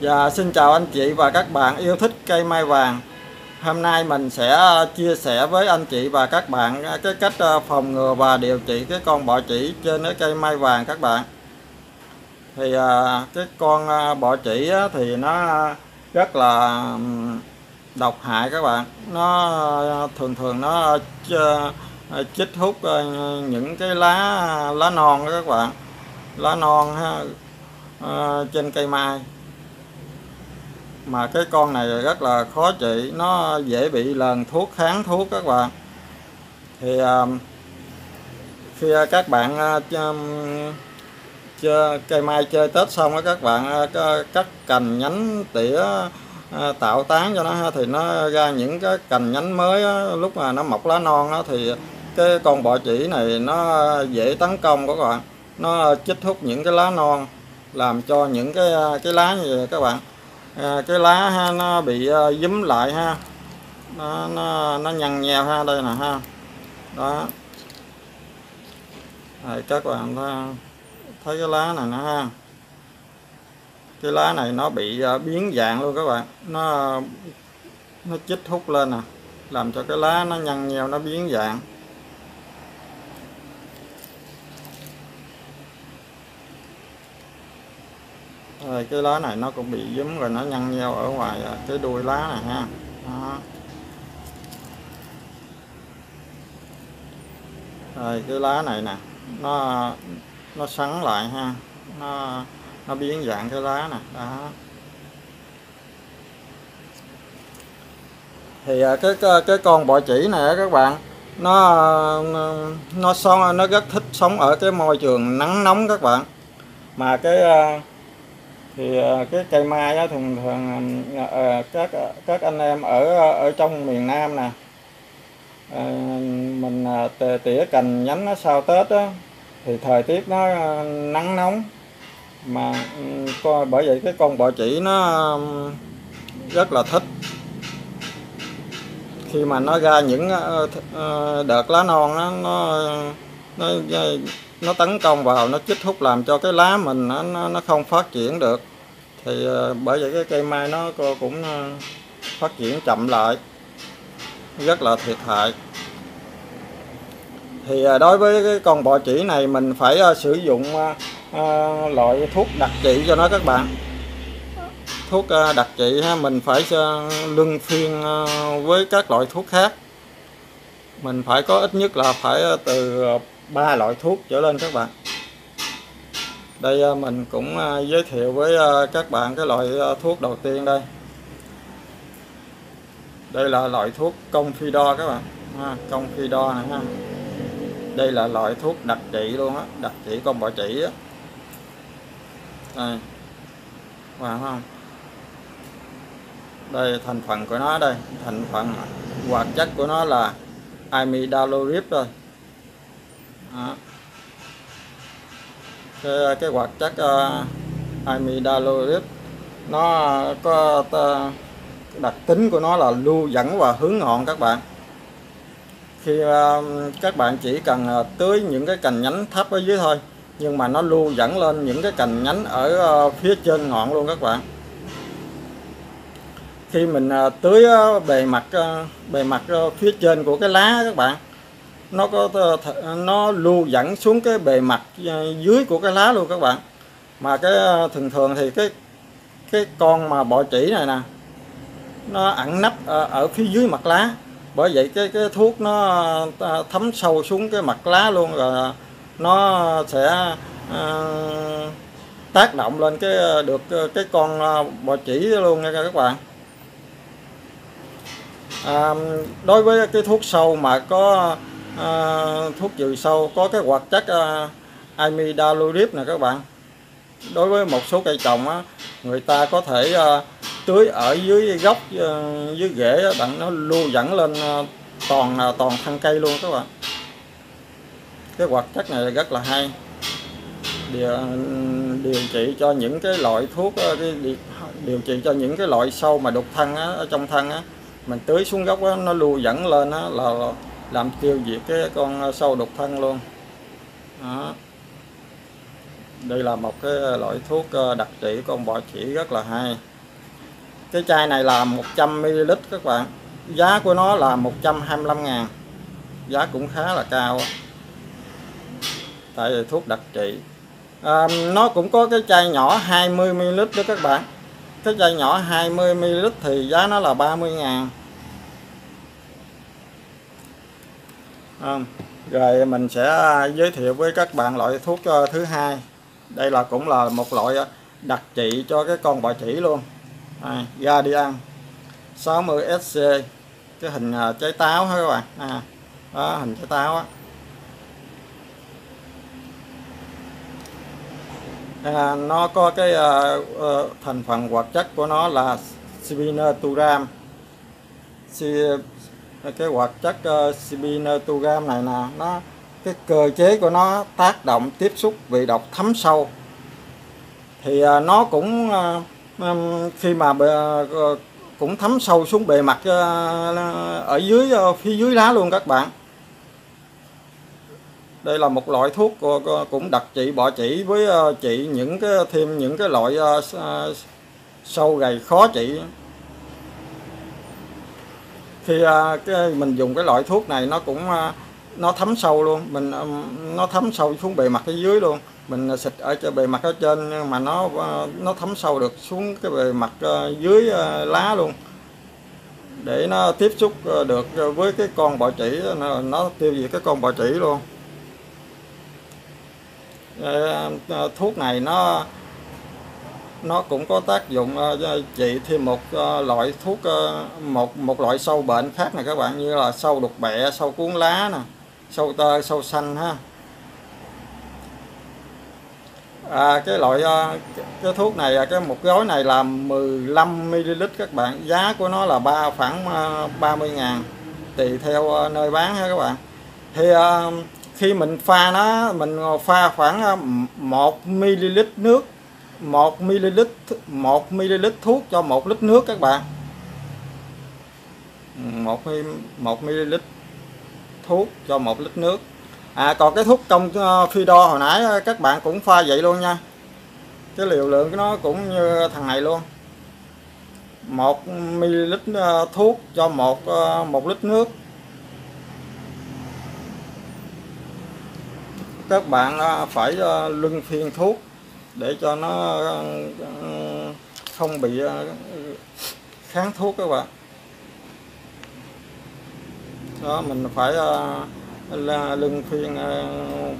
Và xin chào anh chị và các bạn yêu thích cây mai vàng. Hôm nay mình sẽ ờ, chia sẻ với anh chị và các bạn ờ, cái cách ờ, phòng ngừa và điều trị cái con bọ chỉ trên cái cây mai vàng các bạn. Thì cái con bọ chỉ thì nó rất là độc hại các bạn. Nó thường thường nó chích hút những cái lá lá non đó các bạn. Lá non ha, trên cây mai mà cái con này rất là khó trị, nó dễ bị lần thuốc, kháng thuốc các bạn. Thì à, khi à, các bạn à, chơi cây mai chơi tết xong á, các bạn cắt cành nhánh tỉa tạo tán cho nó thì nó ra những cái cành nhánh mới lúc mà nó mọc lá non đó thì cái con bọ chỉ này nó dễ tấn công các bạn. Nó chích hút những cái lá non, làm cho những cái cái lá như vậy các bạn à, cái lá ha nó bị uh, dúm lại ha. Nó nó, nó nhăn nheo ha đây nè ha. Đó. Đây, các bạn thấy, thấy cái lá này nè ha. Cái lá này nó bị uh, biến dạng luôn các bạn. Nó nó chích hút lên nè làm cho cái lá nó nhăn nheo nó biến dạng. Rồi cái lá này nó cũng bị dúm rồi nó nhăn nhau ở ngoài à, cái đuôi lá này ha. Đó. rồi cái lá này nè nó nó sắn lại ha nó nó biến dạng cái lá nè đó. Thì à, cái cái, cái con bọ chỉ này các bạn nó nó sống nó rất thích sống ở cái môi trường nắng nóng các bạn. Mà cái à, thì ờ, cái cây mai á, thường thường ờ, ờ, các các anh em ở ở trong miền Nam nè mình tỉa cành nhánh nó sau Tết á, thì thời tiết nó nắng nóng. Mà coi bởi vậy cái con bọ chỉ nó rất là thích. Khi mà nó ra những đợt lá non đó, nó nó nó tấn công vào nó chích hút làm cho cái lá mình nó, nó không phát triển được. Thì ờ, bởi vậy cái cây mai nó cũng ờ, phát triển chậm lại rất là thiệt hại. Thì ờ, đối với cái con bọ chỉ này mình phải sử dụng loại thuốc đặc trị cho nó các bạn. Thuốc đặc trị mình phải luân phiên với các loại thuốc khác. Mình phải có ít nhất là phải từ ba loại thuốc trở lên các bạn. Đây ờ, mình cũng ờ, giới thiệu với ờ, các bạn cái loại thuốc đầu tiên đây. Đây là loại thuốc công phi đo các bạn. Ha, công phi đo này ha. Đây là loại thuốc đặc trị luôn á đặc trị con bọ chỉ á. Đây. Wow không đây thành phần của nó đây. Thành phần hoạt chất của nó là amidalorip rồi đó. Cái, cái hoạt chất ờ, uh, amidalorib nó có uh, đặc tính của nó là lưu dẫn và hướng ngọn các bạn. Khi uh, các bạn chỉ cần uh, tưới những cái cành nhánh thấp ở dưới thôi nhưng mà nó lưu dẫn lên những cái cành nhánh ở uh, phía trên ngọn luôn các bạn. Khi mình uh, tưới uh, bề mặt uh, bề mặt uh, phía trên của cái lá các bạn nó có nó lưu dẫn xuống cái bề mặt ờ, dưới của cái lá luôn các bạn. Mà cái ờ, thường thường thì cái cái con mà bọ chỉ này nè nó ẩn nấp ở phía dưới mặt lá. Bởi vậy cái cái thuốc nó ờ, thấm sâu xuống cái mặt lá luôn rồi nó sẽ uh, tác động lên cái được cái con bọ chỉ luôn nha các bạn. À, đối với cái thuốc sâu mà có à, thuốc trừ sâu có cái hoạt chất à, amidalurip nè các bạn. Đối với một số cây trồng á, người ta có thể à, tưới ở dưới gốc à, dưới rễ đặng nó lưu dẫn lên à, toàn à, toàn thân cây luôn các bạn. Cái hoạt chất này rất là hay. Điều, à, điều trị cho những cái loại thuốc à, cái điều, điều trị cho những cái loại sâu mà đục thân á, ở trong thân á mình tưới xuống gốc á, nó lưu dẫn lên á, là làm tiêu diệt cái con ờ, sâu đục thân luôn. Đó. Đây là một cái ờ, loại thuốc ờ, đặc trị con bọ chỉ rất là hay. Cái chai này là 100ml các bạn. Giá của nó là 125 ngàn. Giá cũng khá là cao. Tại vì thuốc đặc trị. À, nó cũng có cái chai nhỏ 20ml đó các bạn. Cái chai nhỏ 20ml thì giá nó là 30 ngàn. À, rồi mình sẽ à, giới thiệu với các bạn loại thuốc à, thứ hai. Đây là cũng là một loại à, đặc trị cho cái con bọ chỉ luôn. À, Guardian 60 SC cái hình trái táo hả các bạn? À, đó hình trái táo á. À, nó có cái uh, uh, thành phần hoạt chất của nó là spineturam cái hoạt chất uh, này nè nó cái cơ chế của nó tác động tiếp xúc vị độc thấm sâu. Thì uh, nó cũng uh, khi mà uh, cũng thấm sâu xuống bề mặt uh, ở dưới uh, phía dưới lá luôn các bạn. Đây là một loại thuốc cũng đặc trị bọ chỉ với chị trị những cái thêm những cái loại sâu gầy khó trị khi à, cái mình dùng cái loại thuốc này nó cũng à, nó thấm sâu luôn. Mình nó thấm sâu xuống bề mặt ở dưới luôn. Mình à, xịt ở trên bề mặt ở trên nhưng mà nó nó thấm sâu được xuống cái bề mặt dưới lá luôn. Để nó tiếp xúc được với cái con bọ chỉ nó, nó tiêu diệt cái con bọ chỉ luôn. Thuốc này nó nó cũng có tác dụng ờ, trị thêm một ờ, loại thuốc ờ, một một loại sâu bệnh khác này các bạn như là sâu đục bẹ sâu cuốn lá nè sâu tơ sâu xanh ha. À, cái loại cái thuốc này cái một gói này là 15 ml các bạn giá của nó là ba khoảng 30 ngàn tùy theo nơi bán ha các bạn. Thì khi mình pha nó mình pha khoảng 1 ml nước 1 ml 1 ml thuốc cho 1 lít nước các bạn. 1 1 ml thuốc cho 1 lít nước. À còn cái thuốc công phi đo hồi nãy ờ, các bạn cũng pha vậy luôn nha. Cái liều lượng của nó cũng như thằng này luôn. 1 ml ờ, thuốc cho một ờ, một lít nước. Các bạn phải luân phiên thuốc để cho nó ờ, ờ, không bị ờ, kháng thuốc các bạn. Đó, mình phải là lưng phiên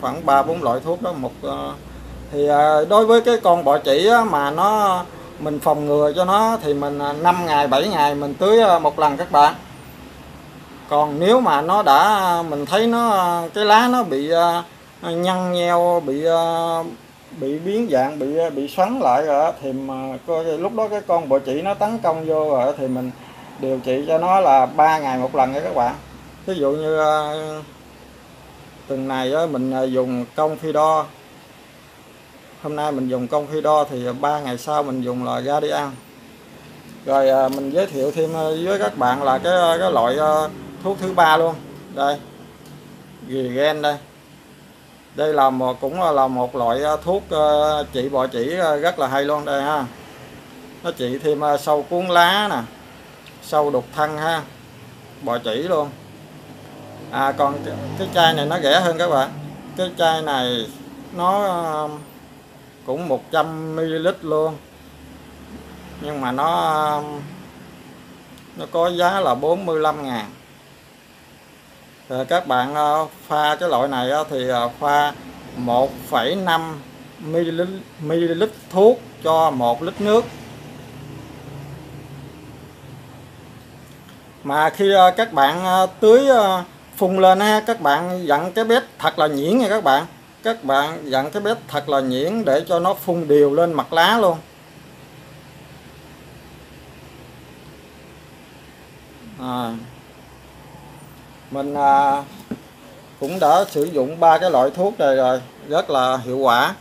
khoảng ba bốn loại thuốc đó. Một thì đối với cái con bọ chỉ mà nó, mình phòng ngừa cho nó thì mình 5 ngày 7 ngày mình tưới một lần các bạn. Còn nếu mà nó đã mình thấy nó cái lá nó bị nhăn nheo, bị bị biến dạng, bị bị xoắn lại rồi thì mà coi lúc đó cái con bọ chỉ nó tấn công vô rồi thì mình điều trị cho nó là ba ngày một lần nha các bạn. Ví dụ như ờ, tuần này mình ờ, dùng công phi đo hôm nay mình dùng công phi đo thì ba ngày sau mình dùng là ra đi ăn rồi ờ, mình giới thiệu thêm với các bạn là cái cái loại thuốc thứ ba luôn. Đây gen đây đây là một cũng là một loại à, thuốc à, trị bọ chỉ à, rất là hay luôn đây ha. Nó trị thêm sâu cuốn lá nè sâu đục thân ha. Bọ chỉ luôn. À còn cái, cái chai này nó rẻ hơn các bạn. Cái chai này nó cũng 100 ml luôn. Nhưng mà nó nó có giá là 45 ngàn. rồi Ờ, các bạn ờ, pha cái loại này ờ, thì pha 1,5 ml, ml thuốc cho 1 lít nước. Mà khi các bạn tưới phun lên ha các bạn dặn cái bếp thật là nhuyễn nha các bạn. Các bạn dặn cái bếp thật là nhuyễn để cho nó phun đều lên mặt lá luôn. À, mình à, cũng đã sử dụng ba cái loại thuốc này rồi rất là hiệu quả.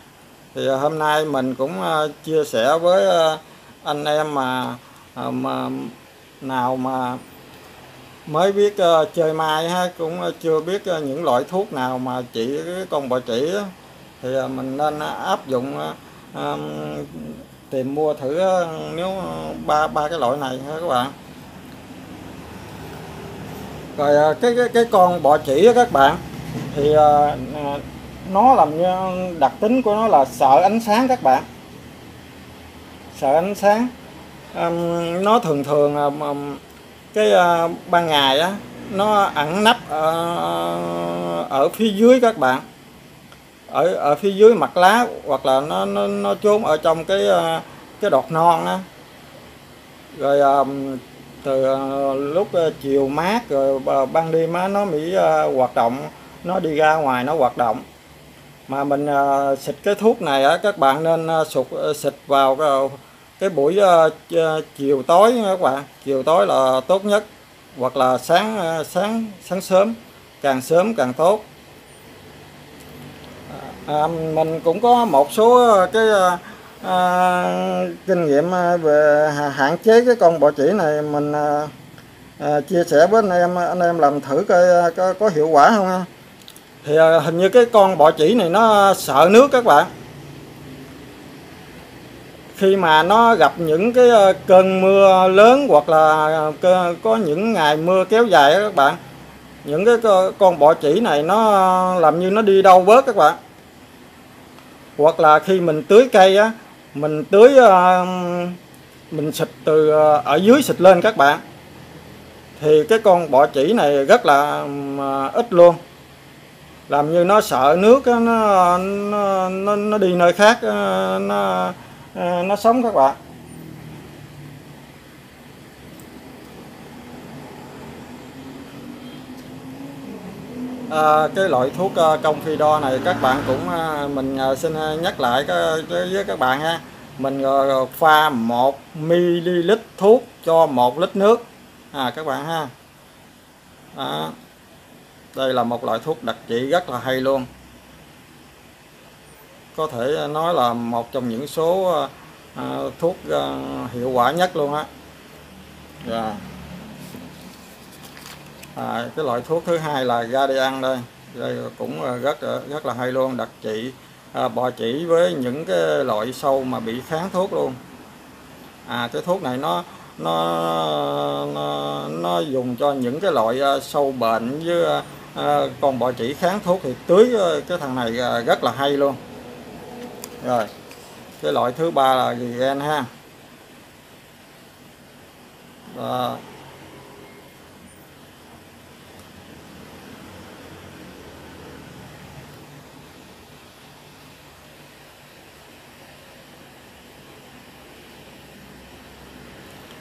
Thì à, hôm nay mình cũng à, chia sẻ với à, anh em mà, à, mà nào mà mới biết uh, chơi mai ha cũng chưa biết uh, những loại thuốc nào mà trị con bọ chỉ thì mình nên áp dụng à, tìm mua thử nếu ba ba cái loại này ha các bạn rồi à, cái cái cái con bọ chỉ á các bạn thì à, à, nó làm như đặc tính của nó là sợ ánh sáng các bạn. Sợ ánh sáng. Nó thường thường à, cái ban ngày á nó ẩn nấp uh, ở phía dưới các bạn. Ở ở phía dưới mặt lá hoặc là nó nó, nó trốn ở trong cái cái đọt non á. Rồi từ ờ, lúc ờ, chiều mát rồi ờ, ban đêm á nó mới hoạt động nó đi ra ngoài nó hoạt động. Mà mình xịt cái thuốc này á các bạn nên sụt xịt vào cái, buổi chiều tối các bạn. Chiều tối là tốt nhất hoặc là sáng sáng sáng sớm càng sớm càng tốt. À, à mình cũng có một số cái à, kinh nghiệm à, về hạn chế cái con bọ chỉ này mình à, à, chia sẻ với anh em anh em làm thử coi à, có, có hiệu quả không thì à, hình như cái con bọ chỉ này nó sợ nước các bạn. Khi mà nó gặp những cái cơn mưa lớn hoặc là có những ngày mưa kéo dài các bạn những cái con bọ chỉ này nó làm như nó đi đâu bớt các bạn. Hoặc là khi mình tưới cây á mình tưới ờ, mình xịt từ ờ, ở dưới xịt lên các bạn. Thì cái con bọ chỉ này rất là ờ, ít luôn. Làm như nó sợ nước nó nó, nó đi nơi khác nó nó sống các bạn. À, cái loại thuốc ờ, công phi đo này các bạn cũng ờ, mình xin nhắc lại với các bạn ha. Mình pha 1 ml thuốc cho 1 lít nước. À các bạn ha. À đây là một loại thuốc đặc trị rất là hay luôn. Có thể nói là một trong những số à, thuốc à, hiệu quả nhất luôn á. Yeah à, cái loại thuốc thứ hai là Guardian đây. Đây cũng rất rất là hay luôn đặc trị à, bò chỉ với những cái loại sâu mà bị kháng thuốc luôn. À cái thuốc này nó nó nó, nó dùng cho những cái loại à, sâu bệnh với à, à, còn bọ chỉ kháng thuốc thì tưới à, cái thằng này rất là hay luôn. Rồi cái loại thứ ba là gì gen ha. Đó.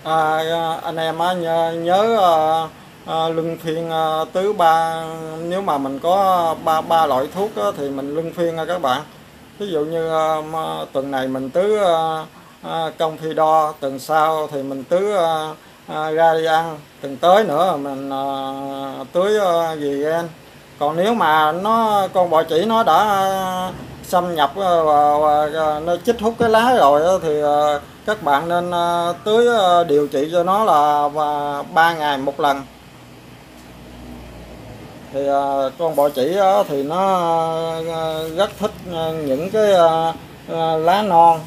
À, à, anh em á nhớ, nhớ à, luân phiên à, tứ ba nếu mà mình có ba ba loại thuốc á, thì mình luân phiên à, các bạn. Ví dụ như à, tuần này mình tứ à, à, công phi đo tuần sau thì mình tứ à, à, ra đi ăn tuần tới nữa mình à, tưới à, gì gen còn nếu mà nó con bò chỉ nó đã xâm nhập và, và, và nó chích hút cái lá rồi thì ờ, các bạn nên ờ, tưới ờ, điều trị cho nó là ba ngày một lần. Thì con bọ chỉ thì nó rất thích những cái lá non.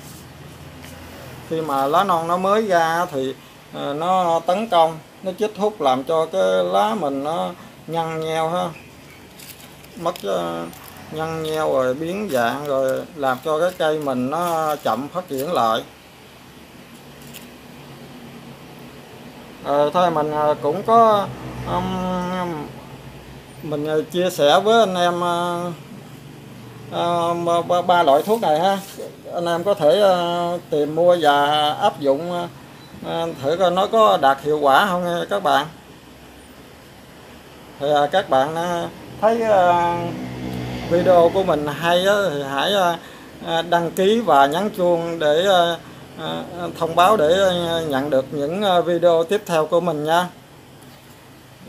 Khi mà lá non nó mới ra thì nó tấn công nó chích hút làm cho cái lá mình nó nhăn nheo ha. Mất nhăn nheo rồi biến dạng rồi làm cho cái cây mình nó chậm phát triển lại. À, thôi mình ờ, cũng có um, mình ờ, chia sẻ với anh em uh, ba, ba loại thuốc này ha. Anh em có thể uh, tìm mua và áp dụng uh, thử coi nó có đạt hiệu quả không các bạn. Thì uh, các bạn uh, thấy uh, video của mình hay thì hãy à, à, đăng ký và nhấn chuông để à, thông báo để nhận được những video tiếp theo của mình nha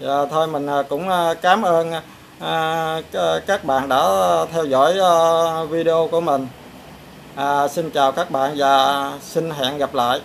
Dạ, thôi mình cũng cảm ơn các bạn đã theo dõi video của mình. À, xin chào các bạn và xin hẹn gặp lại.